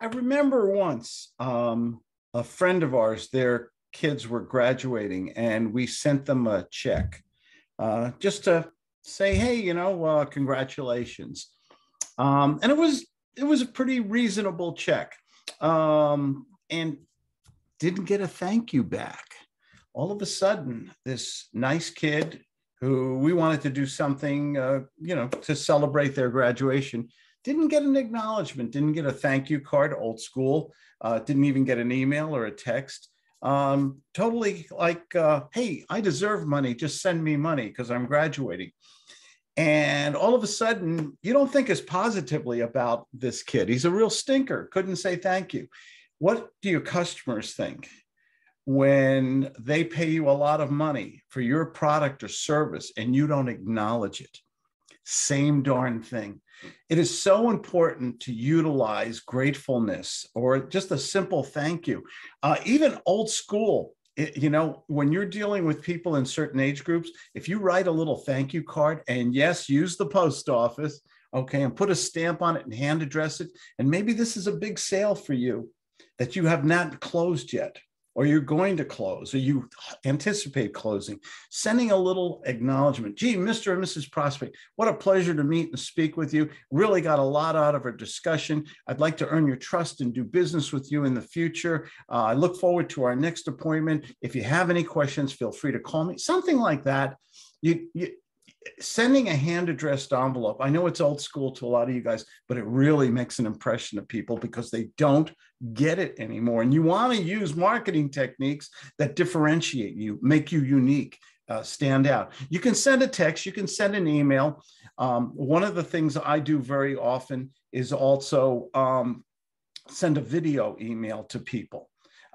I remember once um, a friend of ours, their kids were graduating, and we sent them a check uh, just to say, "Hey, you know, uh, congratulations." Um, and it was it was a pretty reasonable check, um, and didn't get a thank you back. All of a sudden, this nice kid who we wanted to do something, uh, you know, to celebrate their graduation didn't get an acknowledgement, didn't get a thank you card, old school, uh, didn't even get an email or a text. Um, totally like, uh, hey, I deserve money, just send me money because I'm graduating. And all of a sudden, you don't think as positively about this kid. He's a real stinker, couldn't say thank you. What do your customers think? when they pay you a lot of money for your product or service and you don't acknowledge it. Same darn thing. It is so important to utilize gratefulness or just a simple thank you. Uh, even old school, it, you know, when you're dealing with people in certain age groups, if you write a little thank you card and yes, use the post office, okay, and put a stamp on it and hand address it, and maybe this is a big sale for you that you have not closed yet or you're going to close or you anticipate closing, sending a little acknowledgement. Gee, Mr. and Mrs. Prospect, what a pleasure to meet and speak with you. Really got a lot out of our discussion. I'd like to earn your trust and do business with you in the future. Uh, I look forward to our next appointment. If you have any questions, feel free to call me. Something like that. You, you, sending a hand addressed envelope, I know it's old school to a lot of you guys, but it really makes an impression of people because they don't get it anymore. And you want to use marketing techniques that differentiate you, make you unique. Uh, stand out. You can send a text, you can send an email. Um, one of the things I do very often is also um, send a video email to people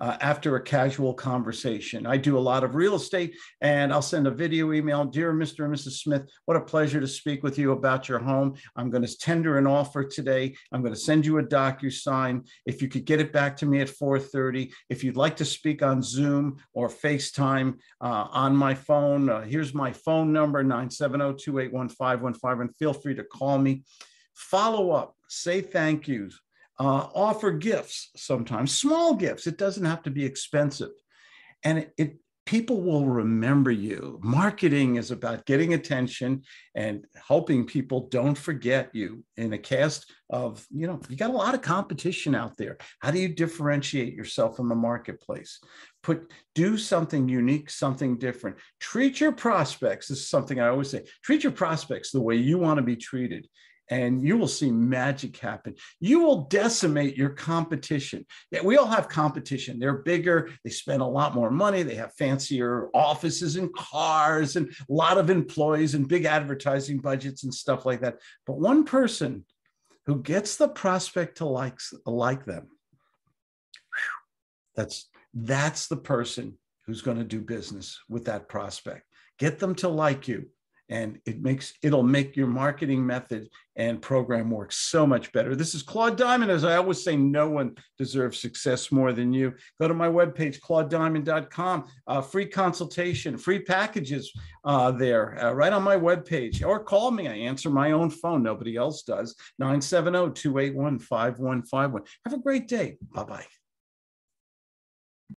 uh, after a casual conversation. I do a lot of real estate and I'll send a video email. Dear Mr. and Mrs. Smith, what a pleasure to speak with you about your home. I'm going to tender an offer today. I'm going to send you a DocuSign. If you could get it back to me at 4.30. If you'd like to speak on Zoom or FaceTime uh, on my phone, uh, here's my phone number, 970-281-515, and feel free to call me. Follow up, say thank yous, uh, offer gifts sometimes, small gifts. It doesn't have to be expensive. And it, it people will remember you. Marketing is about getting attention and helping people don't forget you in a cast of, you know, you got a lot of competition out there. How do you differentiate yourself in the marketplace? Put do something unique, something different. Treat your prospects. This is something I always say. Treat your prospects the way you want to be treated and you will see magic happen. You will decimate your competition. Yeah, we all have competition. They're bigger, they spend a lot more money, they have fancier offices and cars and a lot of employees and big advertising budgets and stuff like that. But one person who gets the prospect to like, like them, that's that's the person who's going to do business with that prospect. Get them to like you and it makes it'll make your marketing method and program work so much better. This is Claude Diamond. As I always say, no one deserves success more than you. Go to my webpage, claudediamond.com. Uh, free consultation, free packages uh, there, uh, right on my webpage. Or call me. I answer my own phone. Nobody else does. 970 281 5151. Have a great day. Bye bye.